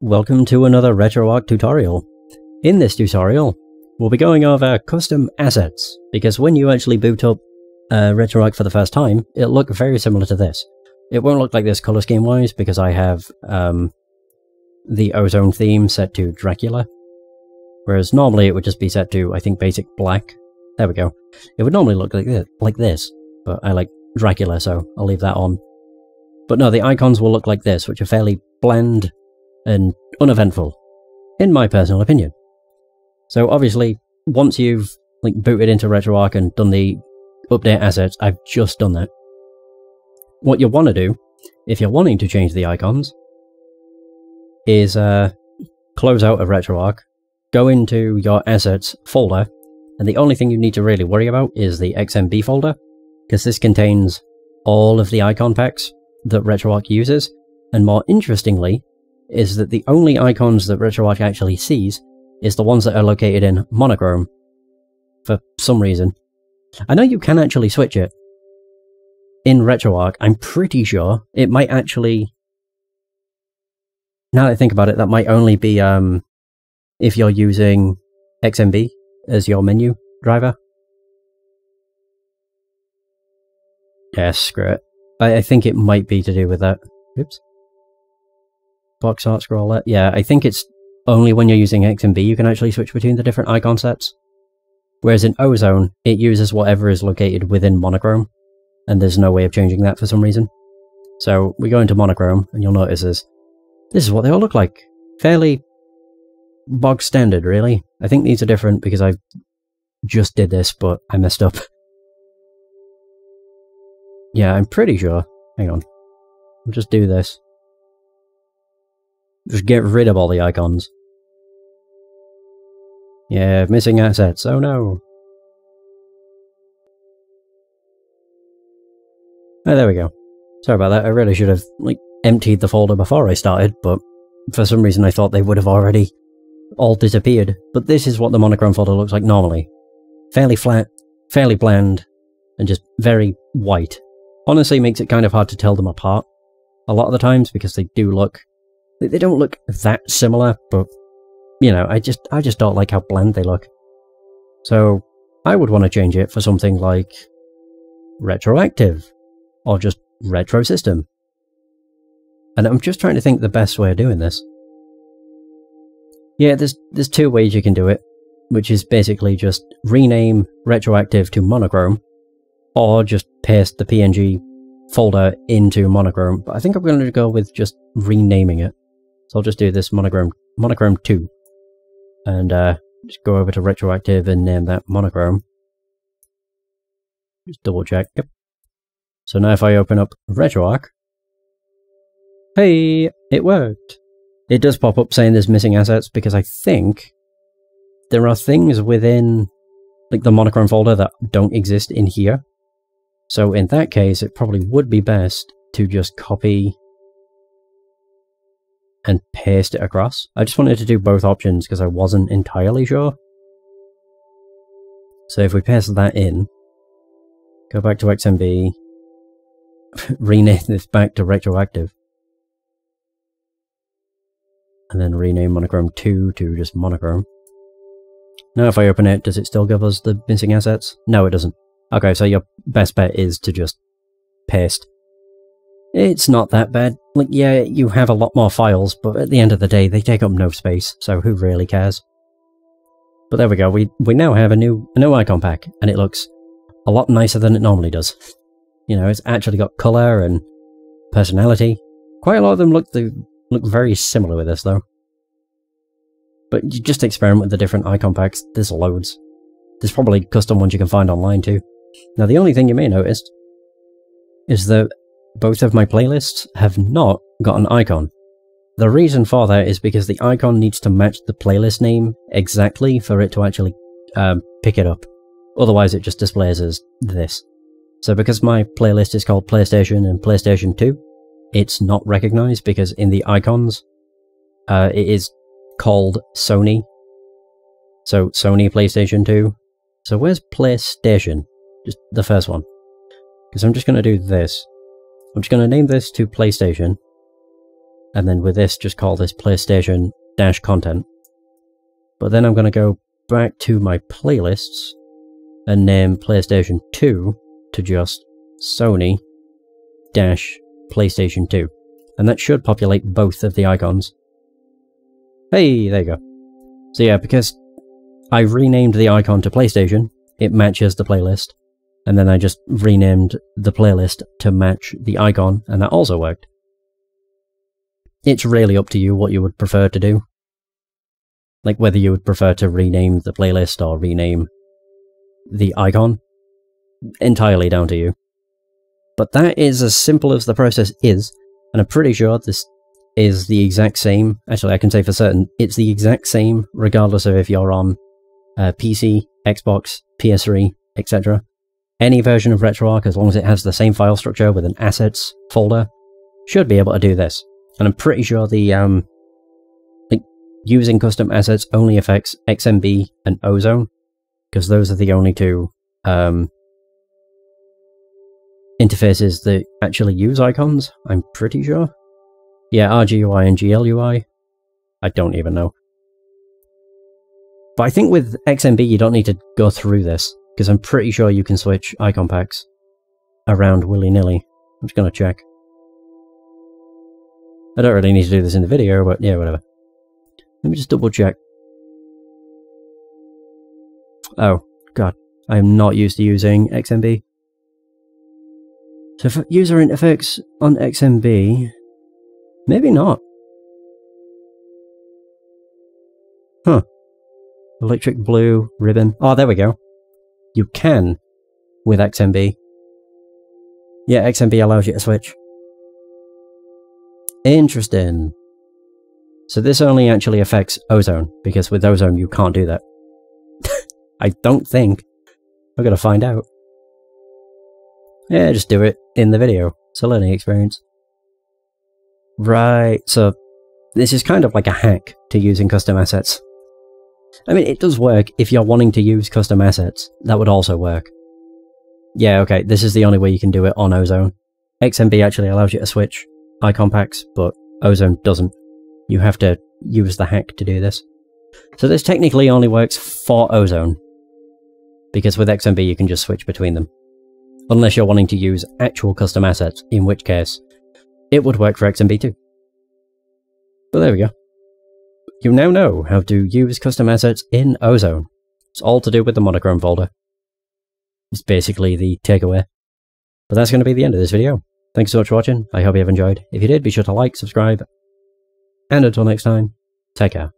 welcome to another RetroArch tutorial. In this tutorial, we'll be going over custom assets, because when you actually boot up uh, RetroArch for the first time, it'll look very similar to this. It won't look like this colour scheme wise, because I have um, the ozone theme set to Dracula, whereas normally it would just be set to, I think, basic black. There we go. It would normally look like this, like this but I like Dracula, so I'll leave that on. But no, the icons will look like this, which are fairly bland and uneventful, in my personal opinion. So obviously, once you've like booted into RetroArch and done the update assets, I've just done that. What you'll want to do, if you're wanting to change the icons, is uh, close out of RetroArch, go into your assets folder, and the only thing you need to really worry about is the XMB folder, because this contains all of the icon packs that RetroArch uses, and more interestingly, is that the only icons that RetroArch actually sees is the ones that are located in monochrome, for some reason. I know you can actually switch it. In RetroArch, I'm pretty sure it might actually... Now that I think about it, that might only be um, if you're using XMB as your menu driver. Yeah, screw it. I, I think it might be to do with that. Oops. Box art scroller. Yeah, I think it's only when you're using XMB you can actually switch between the different icon sets. Whereas in Ozone, it uses whatever is located within Monochrome, and there's no way of changing that for some reason. So we go into Monochrome, and you'll notice this. This is what they all look like. Fairly bog standard, really. I think these are different because I just did this, but I messed up. Yeah, I'm pretty sure. Hang on. I'll just do this. Just get rid of all the icons. Yeah, missing assets. Oh no. Oh, there we go. Sorry about that. I really should have, like, emptied the folder before I started, but for some reason I thought they would have already all disappeared. But this is what the monochrome folder looks like normally. Fairly flat, fairly bland, and just very white honestly makes it kind of hard to tell them apart a lot of the times because they do look they don't look that similar but you know i just i just don't like how bland they look so i would want to change it for something like retroactive or just retro system and i'm just trying to think the best way of doing this yeah there's there's two ways you can do it which is basically just rename retroactive to monochrome or just paste the PNG folder into monochrome. But I think I'm going to go with just renaming it. So I'll just do this monochrome, monochrome 2. And uh, just go over to retroactive and name that monochrome. Just double check. Yep. So now if I open up RetroArch, hey, it worked. It does pop up saying there's missing assets because I think there are things within like the monochrome folder that don't exist in here. So in that case, it probably would be best to just copy and paste it across. I just wanted to do both options because I wasn't entirely sure. So if we paste that in, go back to XMB, rename this back to retroactive, and then rename monochrome 2 to just monochrome. Now if I open it, does it still give us the missing assets? No, it doesn't. Okay, so your best bet is to just paste. It's not that bad. Like, yeah, you have a lot more files, but at the end of the day, they take up no space, so who really cares? But there we go, we, we now have a new, a new icon pack, and it looks a lot nicer than it normally does. You know, it's actually got colour and personality. Quite a lot of them look, look very similar with this, though. But you just experiment with the different icon packs, there's loads. There's probably custom ones you can find online too. Now the only thing you may notice is that both of my playlists have not got an icon. The reason for that is because the icon needs to match the playlist name exactly for it to actually um, pick it up. Otherwise it just displays as this. So because my playlist is called PlayStation and PlayStation 2, it's not recognized because in the icons uh, it is called Sony. So Sony PlayStation 2. So where's PlayStation? Just the first one. Because I'm just going to do this. I'm just going to name this to PlayStation. and then with this just call this PlayStation dash content. But then I'm going to go back to my playlists and name PlayStation 2 to just Sony dash PlayStation 2. And that should populate both of the icons. Hey, there you go. So yeah, because I renamed the icon to PlayStation, it matches the playlist. And then I just renamed the playlist to match the icon, and that also worked. It's really up to you what you would prefer to do. Like whether you would prefer to rename the playlist or rename the icon. Entirely down to you. But that is as simple as the process is, and I'm pretty sure this is the exact same. Actually, I can say for certain, it's the exact same regardless of if you're on uh, PC, Xbox, PS3, etc. Any version of RetroArch, as long as it has the same file structure with an assets folder, should be able to do this. And I'm pretty sure the um, like using custom assets only affects XMB and Ozone, because those are the only two um, interfaces that actually use icons. I'm pretty sure. Yeah, RGUI and GLUI. I don't even know. But I think with XMB you don't need to go through this, because I'm pretty sure you can switch icon packs around willy-nilly. I'm just going to check. I don't really need to do this in the video, but yeah, whatever. Let me just double check. Oh, god. I am not used to using XMB. So for user interface on XMB, maybe not. Huh. Electric blue ribbon. Oh, there we go. You can with XMB. Yeah, XMB allows you to switch. Interesting. So this only actually affects ozone, because with ozone you can't do that. I don't think. I'm gonna find out. Yeah, just do it in the video. It's a learning experience. Right, so this is kind of like a hack to using custom assets. I mean, it does work if you're wanting to use custom assets. That would also work. Yeah, okay, this is the only way you can do it on Ozone. XMB actually allows you to switch icon packs, but Ozone doesn't. You have to use the hack to do this. So this technically only works for Ozone, because with XMB you can just switch between them. Unless you're wanting to use actual custom assets, in which case it would work for XMB too. But there we go. You now know how to use custom assets in Ozone. It's all to do with the monochrome folder. It's basically the takeaway. But that's going to be the end of this video. Thanks so much for watching. I hope you have enjoyed. If you did, be sure to like, subscribe, and until next time, take care.